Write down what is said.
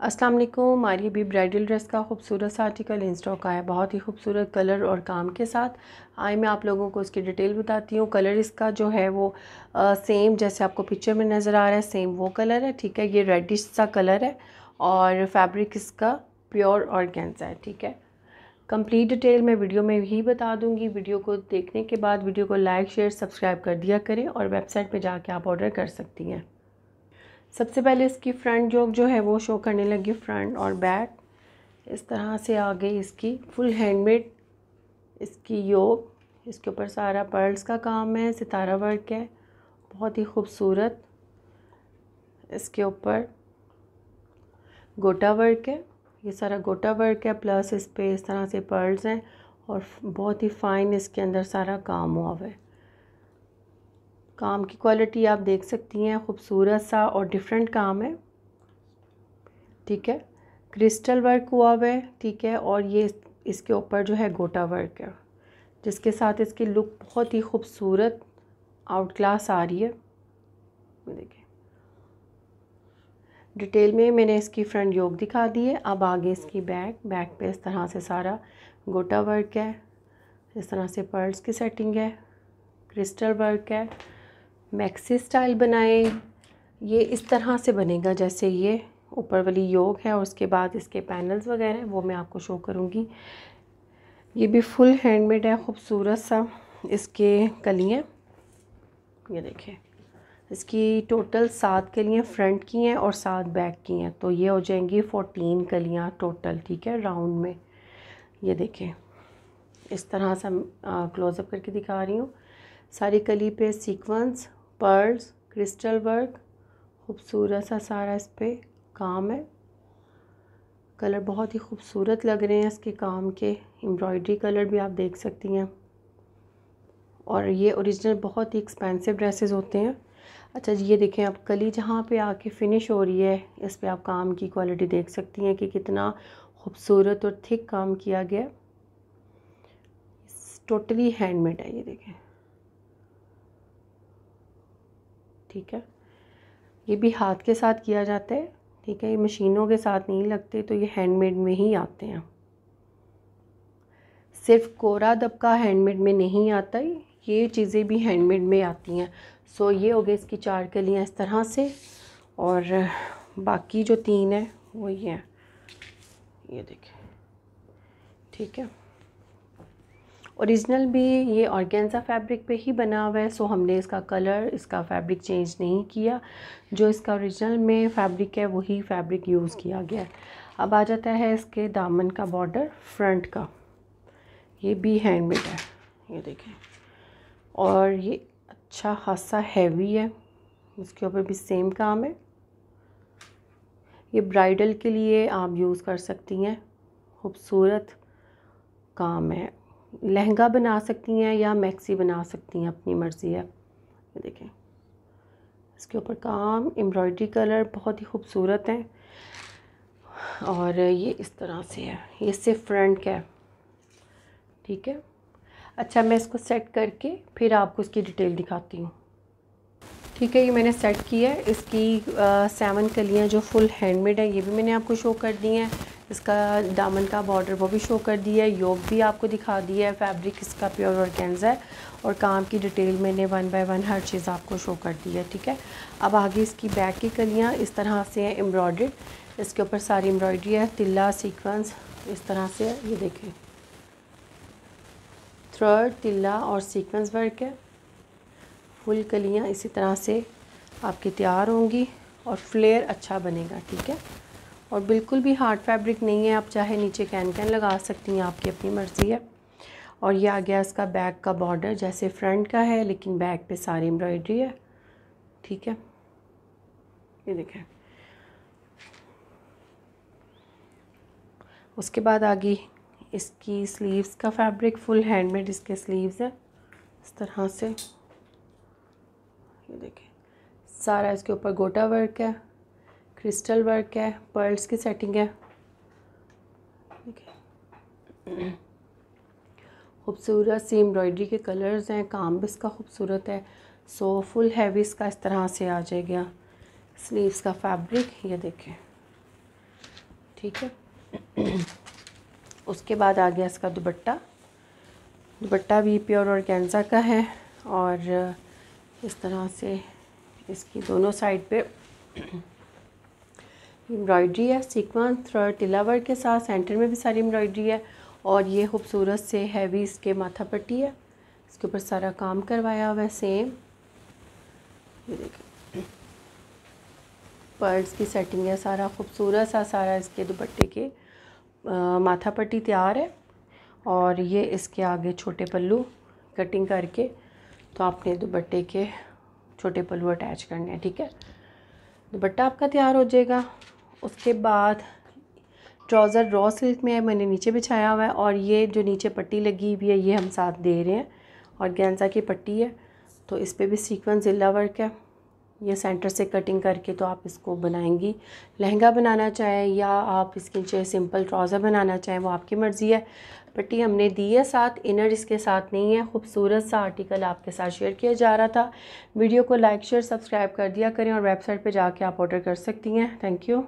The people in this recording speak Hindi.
अस्सलाम वालेकुम हमारी भी ब्राइडल ड्रेस का खूबसूरत सा आर्टिकल इन स्टॉक आया बहुत ही खूबसूरत कलर और काम के साथ। आए मैं आप लोगों को उसकी डिटेल बताती हूँ। कलर इसका जो है वो आ, सेम जैसे आपको पिक्चर में नज़र आ रहा है सेम वो कलर है ठीक है? ये रेडिश सा कलर है और फैब्रिक इसका प्योर और है ठीक है? कंप्लीट डिटेल मैं वीडियो में ही बता दूँगी। वीडियो को देखने के बाद वीडियो को लाइक शेयर सब्सक्राइब कर दिया करें और वेबसाइट पे जाके आप ऑर्डर कर सकती हैं। सबसे पहले इसकी फ्रंट जोक जो है वो शो करने लगी फ्रंट और बैक इस तरह से आ गई इसकी फुल हैंडमेड इसकी योग इसके ऊपर सारा पर्ल्स का काम है, सितारा वर्क है, बहुत ही खूबसूरत. इसके ऊपर गोटा वर्क है, ये सारा गोटा वर्क है प्लस इस पर इस तरह से पर्ल्स हैं और बहुत ही फ़ाइन इसके अंदर सारा काम हुआ है। काम की क्वालिटी आप देख सकती हैं, खूबसूरत सा और डिफरेंट काम है। ठीक है? क्रिस्टल वर्क हुआ हुआ है ठीक है? और ये इसके ऊपर जो है गोटा वर्क है, जिसके साथ इसकी लुक बहुत ही खूबसूरत आउट क्लास आ रही है। देखिए। डिटेल में मैंने इसकी फ्रंट योग दिखा दी है। अब आगे इसकी बैक बैक पे इस तरह से सारा गोटा वर्क है। इस तरह से पर्ल्स की सेटिंग है। क्रिस्टल वर्क है। मैक्सी स्टाइल बनाए। ये इस तरह से बनेगा जैसे ये ऊपर वाली योग है और उसके बाद इसके पैनल्स वगैरह हैं वो मैं आपको शो करूँगी। ये भी फुल हैंडमेड है, ख़ूबसूरत सा। इसके कलियाँ, ये देखें। इसकी टोटल सात कलियाँ फ्रंट की हैं और सात बैक की हैं। तो ये हो जाएँगी फ़ोटीन कलियाँ टोटल ठीक है राउंड में। ये देखें। इस तरह से क्लोज़अप करके दिखा रही हूँ। सारी कली पे सीक्वेंस पर्ल्स, क्रिस्टल वर्क, खूबसूरत सा सारा इस पर काम है। कलर बहुत ही खूबसूरत लग रहे हैं इसके काम के। एम्ब्रॉयडरी कलर भी आप देख सकती हैं। और ये ओरिजिनल बहुत ही एक्सपेंसिव ड्रेसेस होते हैं। अच्छा जी, ये देखें आप कली जहाँ पे आके फिनिश हो रही है, इस पर आप काम की क्वालिटी देख सकती हैं कि कितना खूबसूरत और थिक काम किया गया। टोटली हैंडमेड है ये देखें। ठीक है? ये भी हाथ के साथ किया जाता है, ठीक है? ये मशीनों के साथ नहीं लगते तो ये हैंडमेड में ही आते हैं। सिर्फ़ कोरा दबका हैंडमेड में नहीं आता ही ये चीज़ें भी हैंडमेड में आती हैं। सो ये हो गए इसकी चार कलियाँ इस तरह से, और बाकी जो तीन है, वो ये हैं। ये देखें। ठीक है? ओरिजिनल भी ये ऑर्गेन्जा फैब्रिक पे ही बना हुआ है सो हमने इसका कलर इसका फैब्रिक चेंज नहीं किया। जो इसका ओरिजिनल में फैब्रिक है, वही फैब्रिक यूज़ किया गया है। अब आ जाता है इसके दामन का बॉर्डर फ्रंट का। ये भी हैंडमेड है, ये देखें। और ये अच्छा खासा हैवी है, इसके ऊपर भी सेम काम है। ये ब्राइडल के लिए आप यूज़ कर सकती हैं, खूबसूरत काम है। लहंगा बना सकती हैं या मैक्सी बना सकती हैं अपनी मर्ज़ी है। देखें। इसके ऊपर काम एम्ब्रॉयडरी कलर बहुत ही खूबसूरत है। और ये इस तरह से है। ये सिर्फ़ फ्रंट का है। ठीक है? अच्छा मैं इसको सेट करके फिर आपको इसकी डिटेल दिखाती हूँ। ठीक है ये मैंने सेट किया है। इसकी आ, सेवन कलियाँ जो फुल हैंडमेड है ये भी मैंने आपको शो कर दी हैं। इसका दामन का बॉर्डर वो भी शो कर दिया है, योग भी आपको दिखा दिया है, फैब्रिक इसका प्योर ऑर्गेन्जा है और काम की डिटेल मैंने वन बाय वन हर चीज़ आपको शो कर दी है, ठीक है? अब आगे इसकी बैक की कलियाँ इस तरह से हैं एम्ब्रॉयड इसके ऊपर सारी एम्ब्रॉयडरी है, तिल्ला, सीक्वेंस, इस तरह से ये देखें थ्रड, तिल्ला और सीक्वेंस वर्क है। फुल कलियाँ इसी तरह से आपकी तैयार होंगी और फ्लेयर अच्छा बनेगा, ठीक है? और बिल्कुल भी हार्ड फैब्रिक नहीं है, आप चाहे नीचे कैन कैन लगा सकती हैं, आपकी अपनी मर्ज़ी है। और ये आ गया इसका बैक का बॉर्डर, जैसे फ्रंट का है, लेकिन बैक पे सारी एम्ब्रॉयडरी है। ठीक है? ये देखें। उसके बाद आ गई इसकी स्लीव्स का फैब्रिक फुल हैंडमेड इसके स्लीव्स है, इस तरह से। ये देखें। सारा इसके ऊपर गोटा वर्क है। क्रिस्टल वर्क है, पर्ल्स की सेटिंग है। खूबसूरत सी एम्ब्रॉयडरी के कलर्स हैं काम भी इसका खूबसूरत है। सो फुल हैवी इसका इस तरह से आ जाएगा। स्लीव्स का फैब्रिक ये देखें। ठीक है। उसके बाद आ गया इसका दुपट्टा। दुपट्टा भी प्योर और कैंसा का है और इस तरह से इसकी दोनों साइड पे एम्ब्रॉयडरी है सीक्वेंस थ्रेड टिला वर्क के साथ सेंटर में भी सारी एम्ब्रॉयडरी है और ये खूबसूरत से हैवी इसके माथा पट्टी है। इसके ऊपर सारा काम करवाया हुआ है सेम पर्ल्स की सेटिंग है सारा खूबसूरत सा सारा इसके दुपट्टे के आ, माथा पट्टी तैयार है। और ये इसके आगे छोटे पल्लू कटिंग करके तो आपने दुपट्टे के छोटे पल्लू अटैच करने हैं ठीक है? दुपट्टा आपका तैयार हो जाएगा। उसके बाद ट्राउज़र रॉ सिल्क में है, मैंने नीचे बिछाया हुआ है और ये जो नीचे पट्टी लगी हुई है, ये हम साथ दे रहे हैं और गेंजा की पट्टी है। तो इस पर भी सीक्वेंस ज़िला वर्क है। ये सेंटर से कटिंग करके तो आप इसको बनाएँगी। लहंगा बनाना चाहें या आप इसके नीचे सिंपल ट्राउज़र बनाना चाहें, वो आपकी मर्ज़ी है। पट्टी हमने दी है साथ इनर इसके साथ नहीं है। खूबसूरत सा आर्टिकल आपके साथ शेयर किया जा रहा था। वीडियो को लाइक शेयर सब्सक्राइब कर दिया करें और वेबसाइट पे जाके आप ऑर्डर कर सकती हैं। Thank you